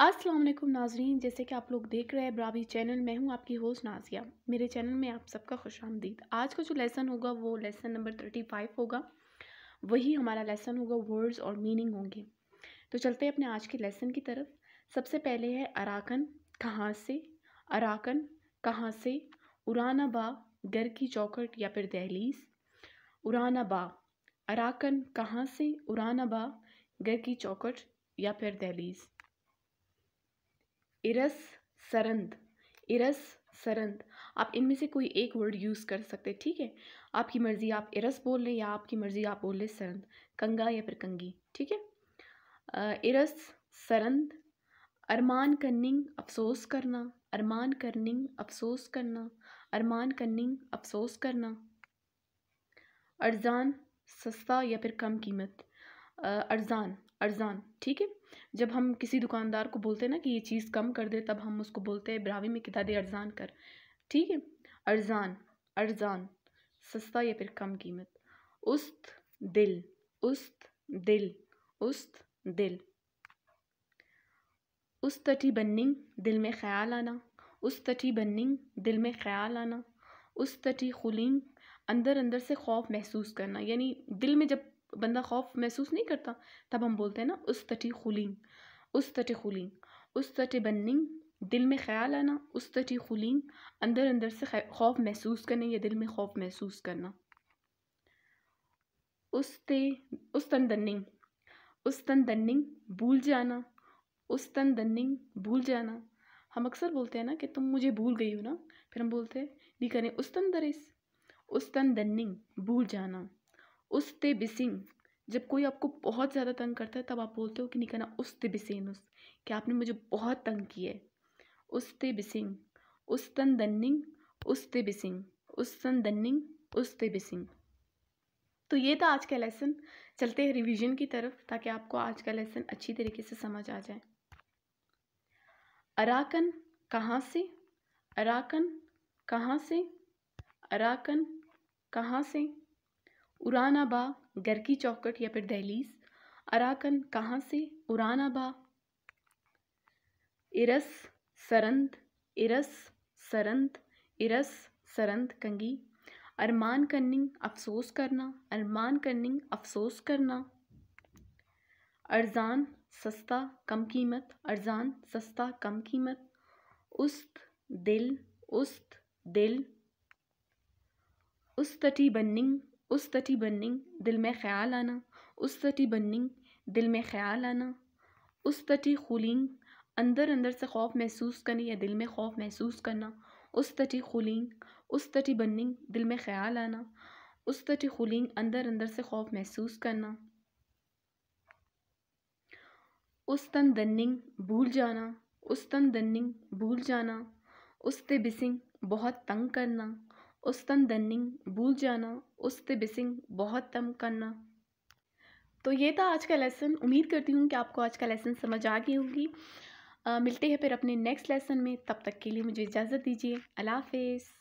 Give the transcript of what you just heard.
अस्सलाम वालेकुम नाजरीन, जैसे कि आप लोग देख रहे हैं ब्राबी चैनल, मैं हूँ आपकी होस्ट नाजिया। मेरे चैनल में आप सबका खुश आमदीद। आज का जो लेसन होगा, वो लेसन नंबर थर्टी फाइव होगा। वही हमारा लेसन होगा वर्ड्स और मीनिंग होंगे। तो चलते हैं अपने आज के लेसन की तरफ़। सबसे पहले है, अराकन, कहाँ से? अराकन, कहाँ से? उराना बा घर की चौखट या फिर दहलीज? उराना बा अराकन कहाँ से? उराना बा घर की चौखट या फिर दहलीज? इरस सरंद इरस सरंद। आप इनमें से कोई एक वर्ड यूज़ कर सकते ठीक है? आपकी मर्ज़ी आप इरस बोल लें या आपकी मर्ज़ी आप बोल लें सरंद, कंगा या फिर कंगी, ठीक है? इरस सरंद, अरमान कन्निंग अफसोस करना, अरमान करनिंग अफसोस करना, अरमान कन्निंग अफसोस करना। अर्जान, सस्ता या फिर कम कीमत। अर्जान अर्जान, ठीक है? जब हम किसी दुकानदार को बोलते हैं ना कि ये चीज़ कम कर दे, तब हम उसको बोलते हैं ब्रावी में कितना दे अर्जान कर, ठीक है? अर्जान अर्जान, सस्ता या फिर कम कीमत? उस्त दिल उस्त दिल उस्त दिल। उस तटी बनिंग दिल में ख्याल आना। उस तटी बनिंग दिल में ख्याल आना। उस तटी खुलिंग अंदर अंदर से खौफ महसूस करना। यानी दिल में जब बंदा खौफ महसूस नहीं करता। तब हम बोलते हैं ना, उस तटी खुलिंग उस तटी खुलिंग उस तटी बन्निंग दिल में ख्याल आना, उस तटी खुलिंग अंदर अंदर से खौफ महसूस करना या दिल में खौफ महसूस करना। उस ते, उस तन दन्निंग उस तन दन्निंग भूल जाना, उस तन दनिंग भूल जाना। हम अक्सर बोलते हैं ना कि तुम मुझे भूल गई हो ना, फिर हम बोलते हैं भी करें, उस तन दरिस, उस तन दन्निंग भूल जाना। उस ते बिसिंग जब कोई आपको बहुत ज़्यादा तंग करता है, तब आप बोलते हो कि, नहीं कहना उस ते बिसेन, उस कि आपने मुझे बहुत तंग किया है। उस ते बिसिंग उस तन दन्निंग, उस ते बिसिंग उस तन दन्निंग, उस ते बिसिंग तो ये था आज का लेसन। चलते हैं रिवीजन की तरफ़ ताकि आपको आज का लेसन अच्छी तरीके से समझ आ जाए। अराकन कहाँ से? अराकन कहाँ से? अराकन कहाँ से? उरानाबा घर की चौकट या फिर दहलीज, अराकन कहाँ से? उरानाबा। इरस, सरंद इरस सरंद इरस, सरंद कंगी। अरमान कन्निंग, अफसोस करना। अरमान कन्निंग, अफसोस करना। अर्जान, सस्ता, कम कीमत। अर्जान, सस्ता, कम कीमत। उस्त, दिल उस्त, दिल। उस तटी बन्निंग उस तटी बन्निंग, दिल में ख्याल आना। उस तटी बन्निंग, दिल में ख्याल आना। उस तटी खुलिंग, अंदर अंदर से खौफ महसूस करना या दिल में खौफ महसूस करना। उस तटी खुलिंग उस तटी बन्निंग, दिल में ख्याल आना। उस तटी खुलिंग, अंदर अंदर से खौफ महसूस करना। उस तन दन्निंग, भूल जाना। उस तन दन्निंग, भूल जाना। उस ते बिसिंग, बहुत तंग करना। उस तन दनिंग भूल जाना उस ते बिसिंग, बहुत तम करना। तो ये था आज का लेसन उम्मीद करती हूँ कि आपको आज का लेसन समझ आ गई होगी। मिलते हैं फिर अपने नेक्स्ट लेसन में। तब तक के लिए मुझे इजाज़त दीजिए। अल्लाह हाफिज़।